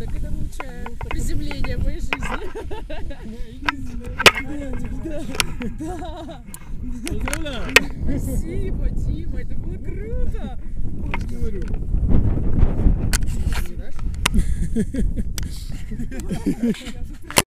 так это лучшее приземление в моей жизни. Да. Поздравляю! Спасибо, Дима, это было круто. Говорю. Дашь?